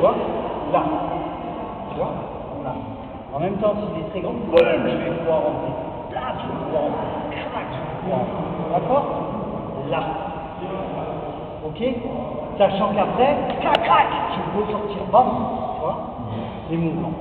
vois Là. Tu vois Là. En même temps, s'il est très grand, je vais pouvoir rentrer. Là, je. Crac, je. D'accord Là. Ok Sachant qu'après, crac, crac, peux sortir. Bam Tu vois Les mouvements.